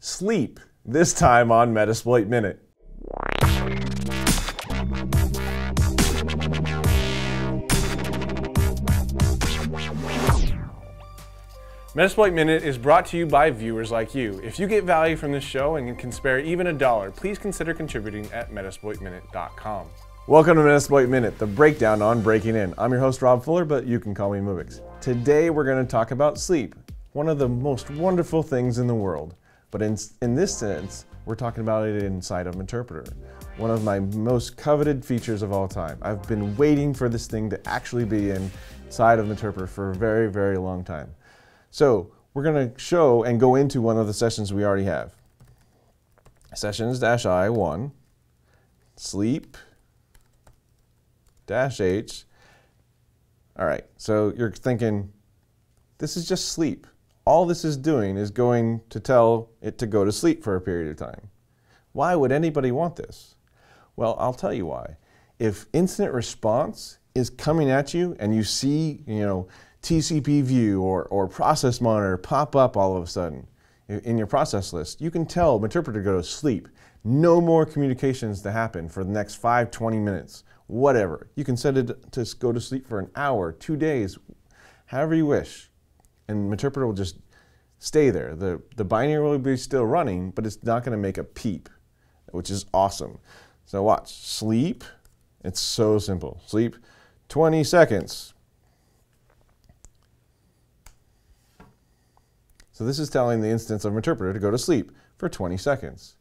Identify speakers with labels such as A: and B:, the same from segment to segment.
A: sleep, this time on Metasploit Minute. Metasploit Minute is brought to you by viewers like you. If you get value from this show and can spare even a dollar, please consider contributing at metasploitminute.com. Welcome to Metasploit Minute, the breakdown on breaking in. I'm your host Rob Fuller, but you can call me Moobix. Today we're going to talk about sleep, one of the most wonderful things in the world. But in, in this sense, we're talking about it inside of Interpreter, one of my most coveted features of all time. I've been waiting for this thing to actually be inside of Interpreter for a very, very long time. So we're going to show and go into one of the sessions we already have. Sessions-I1, sleep, dash H. All right, so you're thinking, this is just sleep. All this is doing is going to tell it to go to sleep for a period of time. Why would anybody want this? Well, I'll tell you why. If incident response is coming at you and you see, you know, TCP view or, or process monitor pop up all of a sudden in your process list, you can tell Meterpreter to go to sleep. No more communications to happen for the next 5, 20 minutes, whatever. You can set it to go to sleep for an hour, two days, however you wish. And Meterpreter will just stay there. The, the binary will be still running, but it's not going to make a peep, which is awesome. So watch, sleep, it's so simple. Sleep 20 seconds. So this is telling the instance of Meterpreter to go to sleep for 20 seconds.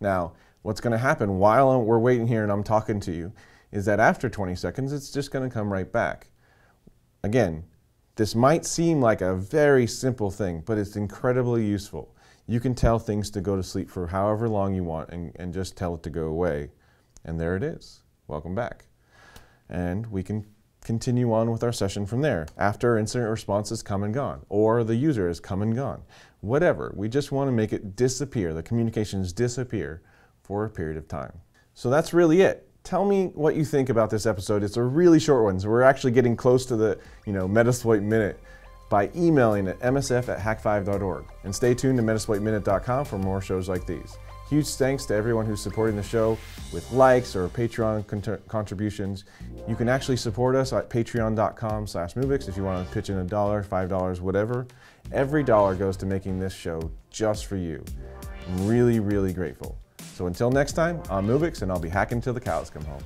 A: Now, what's going to happen while we're waiting here and I'm talking to you is that after 20 seconds, it's just going to come right back. Again, this might seem like a very simple thing, but it's incredibly useful. You can tell things to go to sleep for however long you want and, and just tell it to go away. And there it is. Welcome back. And we can continue on with our session from there after incident response has come and gone or the user has come and gone. Whatever, we just want to make it disappear, the communications disappear for a period of time. So that's really it. Tell me what you think about this episode. It's a really short one, so we're actually getting close to the you know Metasploit Minute by emailing at msf at hak5.org. And stay tuned to metasploitminute.com for more shows like these. Huge thanks to everyone who's supporting the show with likes or Patreon contributions. You can actually support us at patreon.com slash Moobix if you want to pitch in a dollar, five dollars, whatever. Every dollar goes to making this show just for you. I'm really, really grateful. So until next time, I'm Moobix and I'll be hacking till the cows come home.